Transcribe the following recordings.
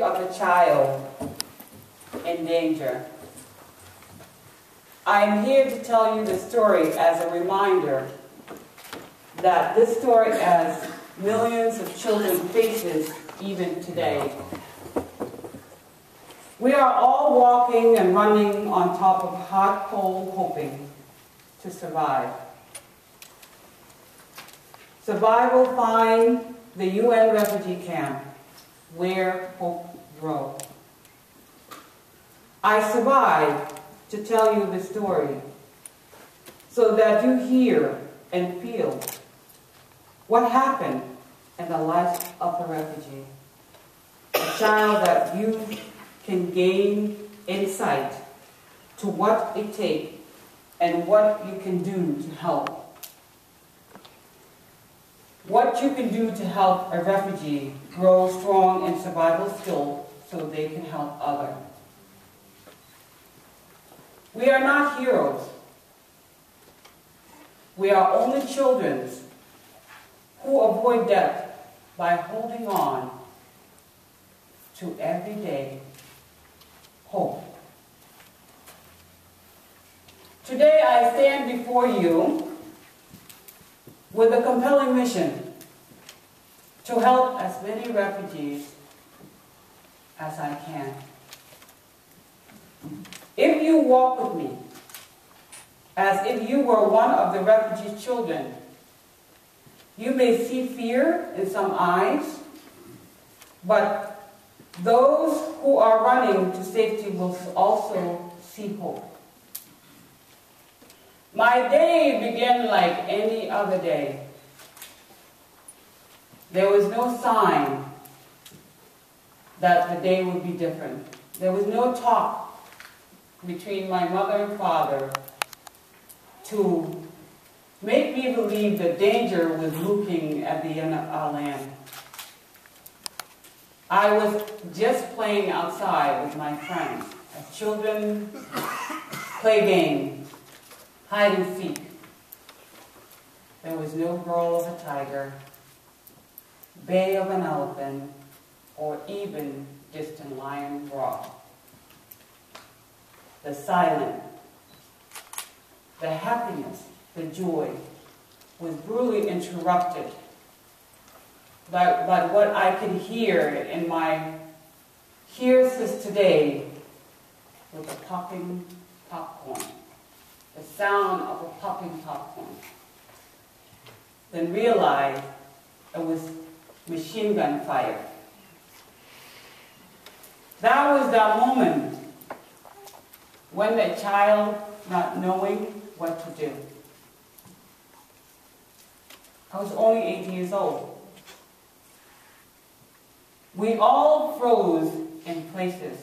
of a child in danger. I am here to tell you the story as a reminder that this story has millions of children faces even today. We are all walking and running on top of hot coal hoping to survive. Survival find the UN refugee camp where hope grows. I survived to tell you the story so that you hear and feel what happened in the life of a refugee. A child that you can gain insight to what it takes and what you can do to help. What you can do to help a refugee grow strong in survival skills so they can help others. We are not heroes. We are only children who avoid death by holding on to everyday hope. Today I stand before you with a compelling mission to help as many refugees as I can. If you walk with me as if you were one of the refugee children, you may see fear in some eyes, but those who are running to safety will also see hope. My day began like any other day. There was no sign that the day would be different. There was no talk between my mother and father to make me believe that danger was looking at the end of our land. I was just playing outside with my friends as children play games, hide and seek. There was no growl of a tiger, bay of an elephant, or even distant lion roar. The silence, the happiness, the joy was brutally interrupted by, by what I could hear in my ears today with the popping popcorn, the sound of a popping popcorn. Then realized it was machine gun fire. That was that moment when the child not knowing what to do. I was only eight years old. We all froze in places,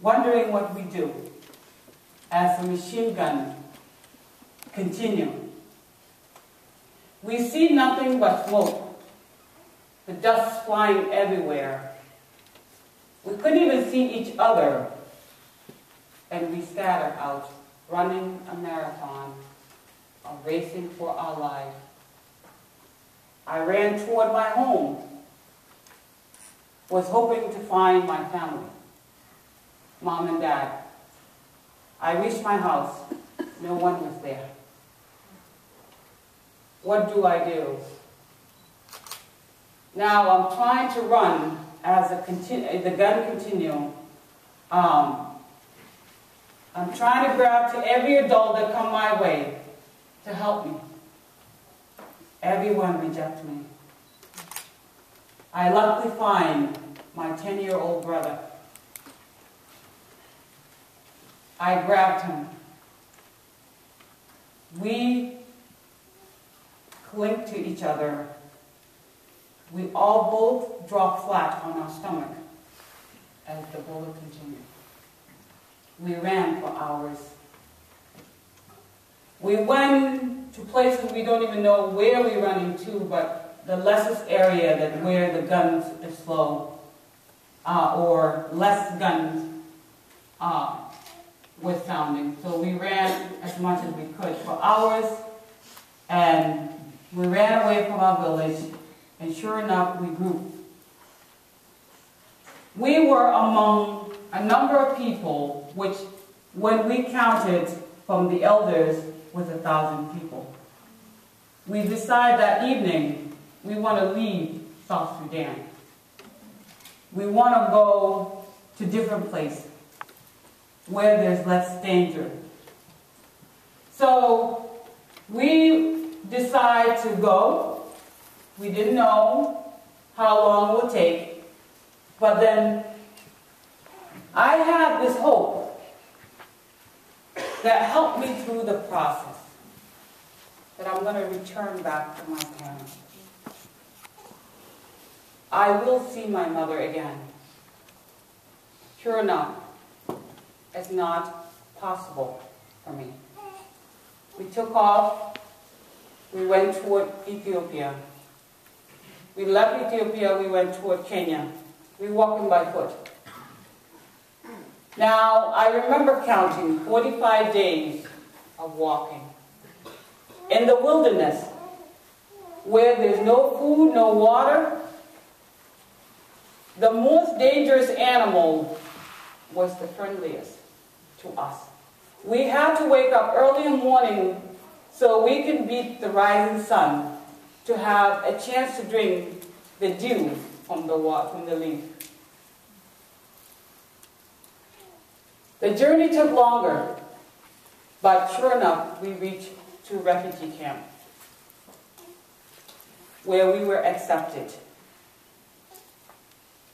wondering what we do as the machine gun continued. We see nothing but smoke, the dust flying everywhere. We couldn't even see each other, and we scatter out, running a marathon, racing for our life. I ran toward my home, was hoping to find my family, mom and dad. I reached my house, no one was there. What do I do? Now I'm trying to run as the gun continue. Um, I'm trying to grab to every adult that come my way to help me. Everyone reject me. I luckily find my 10-year-old brother. I grabbed him. We cling to each other. We all both drop flat on our stomach as the bullet continued. We ran for hours. We went to places we don't even know where we're running to, but the lessest area that where the guns is slow, uh, or less guns uh, was sounding. So we ran as much as we could for hours, and we ran away from our village, and sure enough, we grew. we were among a number of people which, when we counted from the elders, was a thousand people. We decided that evening we want to leave South Sudan. We want to go to different places where there's less danger. So we decide to go. We didn't know how long it would take, but then I had this hope that helped me through the process that I'm going to return back to my parents. I will see my mother again. Sure enough, it's not possible for me. We took off. We went toward Ethiopia. We left Ethiopia. We went toward Kenya. We walking by foot. Now, I remember counting 45 days of walking in the wilderness where there's no food, no water. The most dangerous animal was the friendliest to us. We had to wake up early in the morning so we can beat the rising sun to have a chance to drink the dew from the, from the leaf. The journey took longer, but sure enough, we reached to refugee camp where we were accepted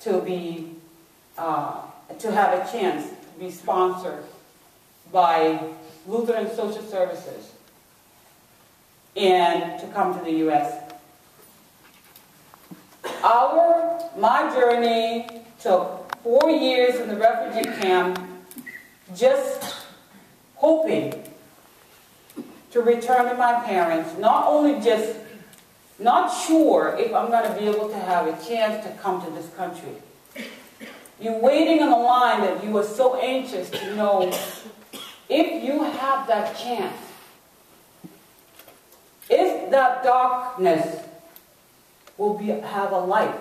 to be uh, to have a chance to be sponsored by Lutheran Social Services and to come to the U.S. Our, my journey took four years in the refugee camp just hoping to return to my parents, not only just not sure if I'm going to be able to have a chance to come to this country. You're waiting on the line that you are so anxious to know if you have that chance, that darkness will be, have a light.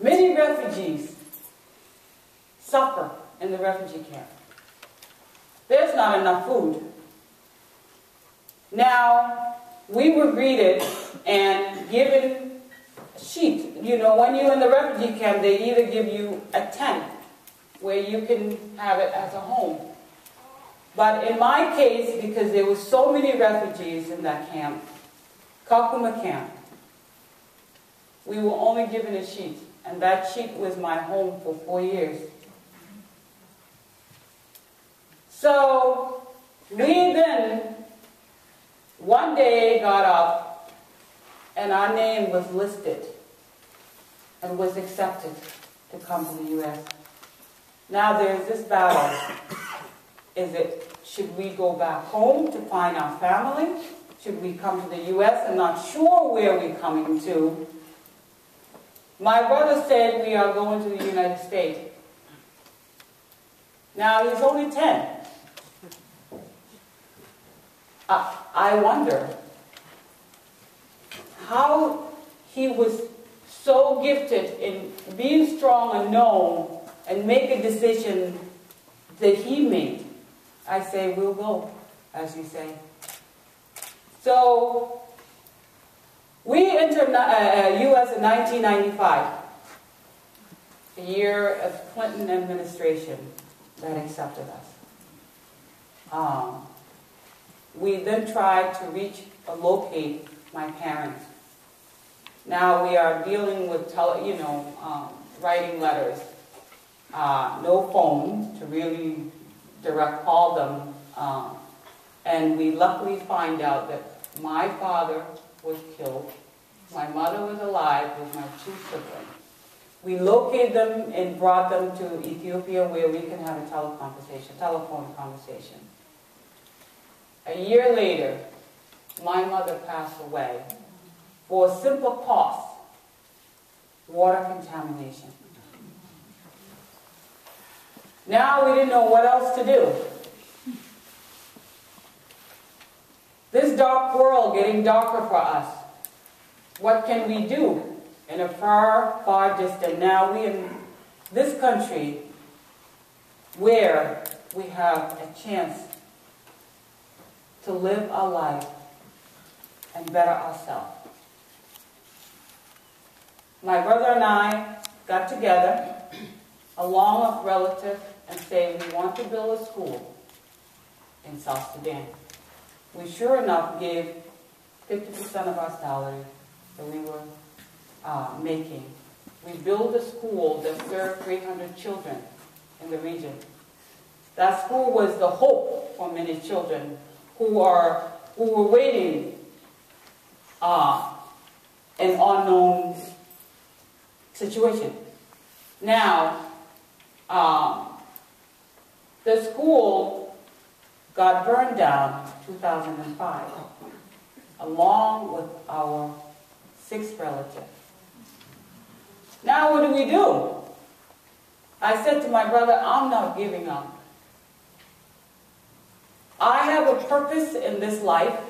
Many refugees suffer in the refugee camp. There's not enough food. Now, we were greeted and given a sheet. You know, when you're in the refugee camp, they either give you a tent where you can have it as a home. But in my case, because there were so many refugees in that camp, Kakuma camp, we were only given a sheet. And that sheet was my home for four years. So we then, one day, got up and our name was listed and was accepted to come to the U.S. Now there's this battle. Is it, should we go back home to find our family? Should we come to the U.S. and not sure where we're coming to? My brother said we are going to the United States. Now he's only 10. I wonder how he was so gifted in being strong and known and make a decision that he made. I say, we'll go, as you say. So, we entered uh, U.S. Uh, in 1995, the year of Clinton administration that accepted us. Um, we then tried to reach or locate my parents. Now we are dealing with, tele, you know, um, writing letters. Uh, no phone to really direct call them. Um, and we luckily find out that my father was killed. My mother was alive with my two siblings. We located them and brought them to Ethiopia where we can have a teleconversation, telephone conversation. A year later, my mother passed away for a simple cause, water contamination. Now we didn't know what else to do. This dark world getting darker for us. What can we do? in a far, far distant. Now we in this country where we have a chance to live our life and better ourselves. My brother and I got together along with relatives and say we want to build a school in South Sudan. We sure enough gave 50% of our salary that we were uh, making. We built a school that served 300 children in the region. That school was the hope for many children who are who were waiting uh, an unknown situation. Now, um, the school got burned down 2005, along with our sixth relative. Now, what do we do? I said to my brother, I'm not giving up. I have a purpose in this life.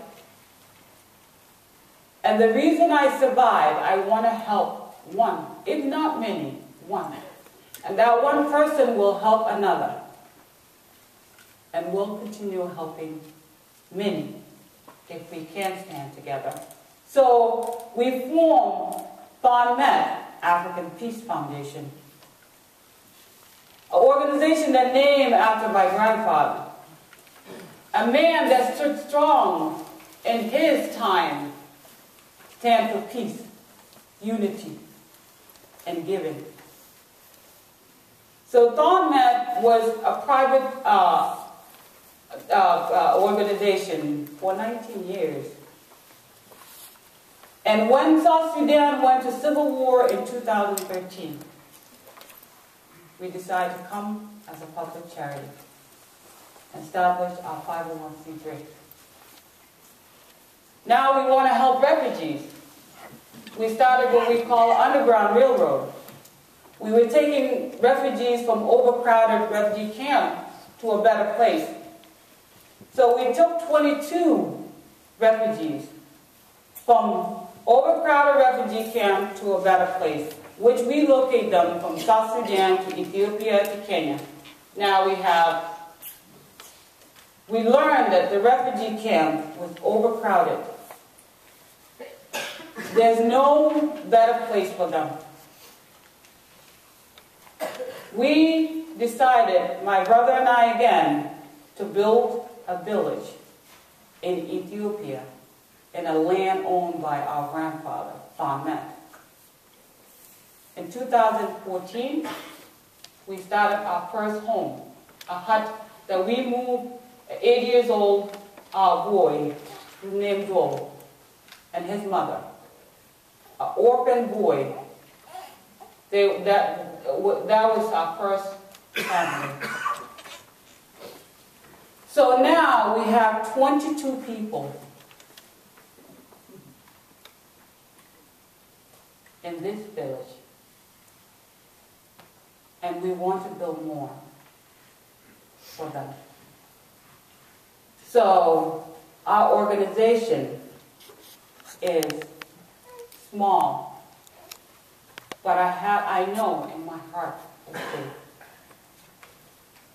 And the reason I survive, I want to help one, if not many, one. And that one person will help another. And we'll continue helping many if we can stand together. So we formed Thon Met African Peace Foundation, an organization that named after my grandfather, a man that stood strong in his time, stand for peace, unity, and giving. So THONMET was a private uh, uh, uh, organization for 19 years. And when South Sudan went to civil war in 2013, we decided to come as a public charity and establish our 501c3. Now we want to help refugees. We started what we call Underground Railroad. We were taking refugees from overcrowded refugee camps to a better place. So we took 22 refugees from overcrowded refugee camp to a better place, which we locate them from South Sudan to Ethiopia to Kenya. Now we have, we learned that the refugee camp was overcrowded. There's no better place for them. We decided, my brother and I again, to build a village in Ethiopia in a land owned by our grandfather, Farmet. In 2014, we started our first home, a hut that we moved eight years old uh, boy named Joel and his mother, an orphan boy. They, that, that was our first family. So now we have 22 people in this village. And we want to build more for them. So our organization is small, but I have I know in my heart big.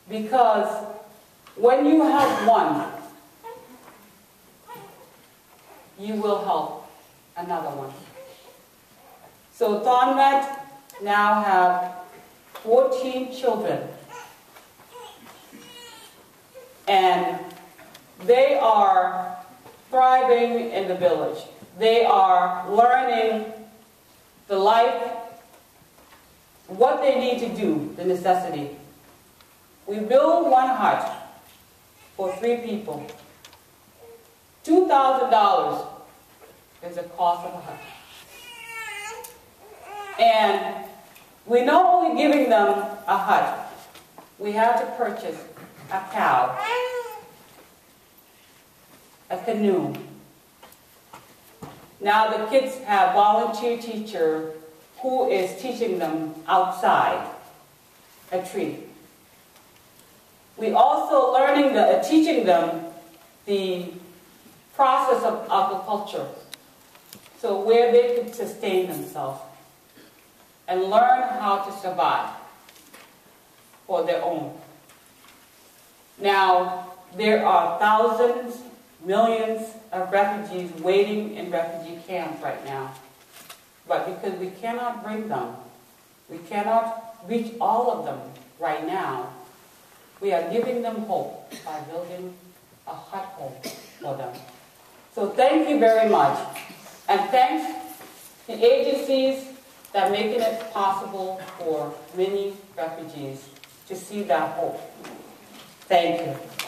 Because when you help one, you will help another one. So THONMET now have 14 children. And they are thriving in the village. They are learning the life, what they need to do, the necessity. We build one hut for three people. $2,000 is the cost of a hut. And we're not only giving them a hut, we had to purchase a cow, a canoe. Now the kids have volunteer teacher who is teaching them outside a tree. We also learning the, uh, teaching them the process of agriculture, so where they could sustain themselves and learn how to survive for their own. Now, there are thousands, millions of refugees waiting in refugee camps right now. But because we cannot bring them, we cannot reach all of them right now, we are giving them hope by building a hot home for them. So thank you very much. And thanks to agencies that are making it possible for many refugees to see that hope. Thank you.